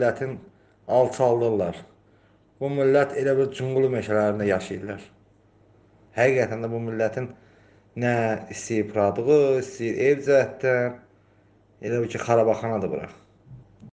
millətin alçaldırlar. Bu millət elə bir cüngül meşələrində yaşayırlar. Həqiqətən də bu millətin nə istəyir pıradığı, istəyir ev cəhətdən, elə bir ki, xarabaxanadır bura.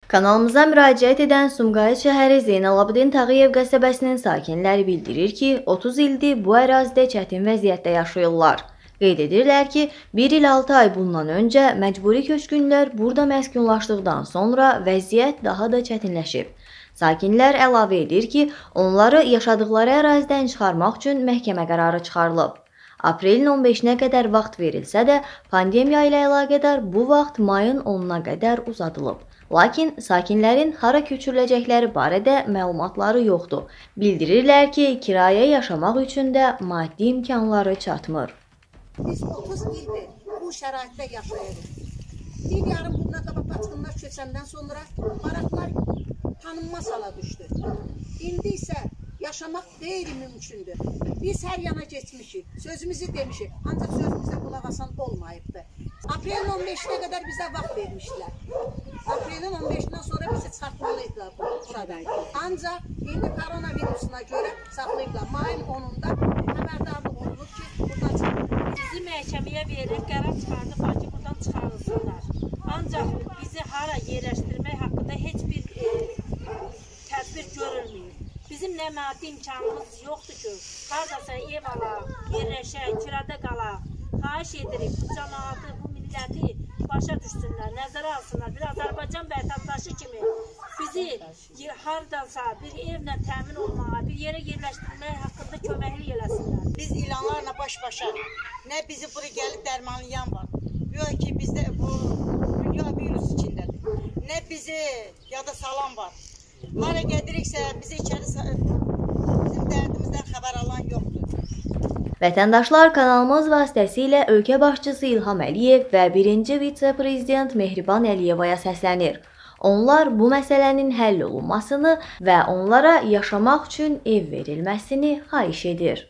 Kanalımıza müraciət edən Sumqayıt şəhəri Zeynalabdin Tağıyev qəsəbəsinin sakinləri bildirir ki, 30 ildir bu ərazidə çətin vəziyyətdə yaşayırlar. Qeyd edirlər ki, 1 il 6 ay bundan öncə məcburi köçkünlər burada məskunlaşdıqdan sonra vəziyyət daha da çətinləşib. Sakinlər əlavə edir ki, onları yaşadıkları ərazidən çıxarmaq üçün məhkəmə qərarı çıxarılıb. Aprelin 15-nə qədər vaxt verilsə də, pandemiya ilə əlaqədar bu vaxt mayın 10-na qədər uzadılıb. Lakin sakinlərin hara köçürüləcəkləri barədə məlumatları yoxdur. Bildirirlər ki, kirayə yaşamaq üçün də maddi imkanları çatmır. Biz 30 ildir bu şəraitdə yaşayırıq. Bir yarım bundan qabaq qaçqınlar köçəndən sonra maraqlar tanınmaz hala düşdü. İndi isə yaşamaq qeyri-mümkündür. Biz hər yana keçmişik, sözümüzü demişik, ancaq sözümüzə qulaq asan olmayıbdı. Aprelin 15-nə qədər bizə vaxt vermişdilər. Aprelin 15-dən sonra bizi çıxartmalıydılar buradan. Ancaq indi koronavirusuna görə saxlayıblar. Mayın 10-da xəbərdarlıq olunub ki, buradan çıxartılır. Bizi məhkəməyə verib qərar çıxardıblar ki, buradan çıxarılsınlar. Ancaq bizi hara yerləşdirmək haqqında heç bir e, tədbir görülmür. Bizim nə maddi imkanımız yoxdur ki, haradasa ev alaq, yerləşək, kirada qalaq. Xahiş edirik bu cəmaatı, bu milləti başa düşsünlər, nəzərə alsınlar. Bir Azərbaycan vətəndaşı kimi bizi hardansa bir evlə təmin olmağa, bir yerə yerləşdirmək haqqında köməklik eləsinlər. Biz baş-başa, nə bizi bura gəlib dərmanlayan var, yox ki bizdə bu dünya virus içindədir. Nə bizi yada salan var. Hara gediriksə bizi içəri bizim dərdimizdən xəbər alan yoxdur. Vətəndaşlar kanalımız vasitəsilə ölkə başçısı İlham Əliyev və birinci vitse-prezident Mehriban Əliyevaya səslənir. Onlar bu məsələnin həll olunmasını və onlara yaşamaq üçün ev verilməsini xahiş edir.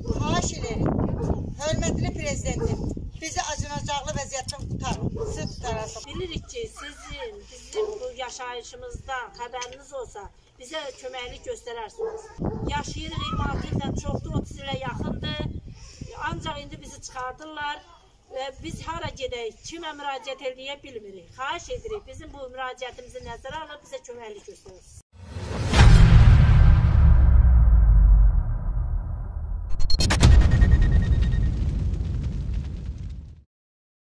Edirik. Hörmətli prezidentim, bizi acınacaqlı vəziyyətdən qutar. Siz qutarasınız. Bilirik ki, sizin bizim bu yaşayışımızdan xəbəriniz olsa, bizə köməklik göstərərsiniz. Yaşayırıq 26 ildən çoxdur, 30 ilə yaxındır. Ancaq indi bizi çıxardırlar və biz hara gedək, kimə müraciət eləyə bilmirik. Xahiş edirik, bizim bu müraciətimizi nəzərə alıb bizə köməklik göstərsiniz.